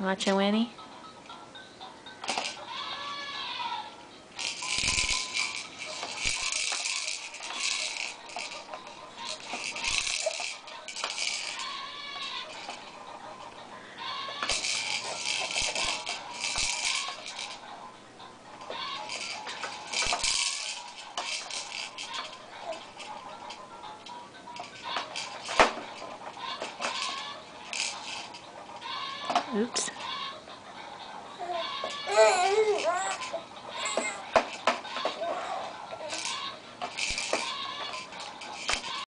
Watching Winnie? Oops.